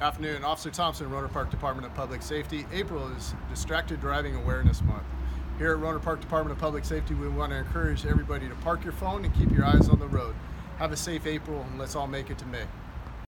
Afternoon, Officer Thompson, Rohnert Park Department of Public Safety. April is Distracted Driving Awareness Month. Here at Rohnert Park Department of Public Safety, we want to encourage everybody to park your phone and keep your eyes on the road. Have a safe April, and let's all make it to May.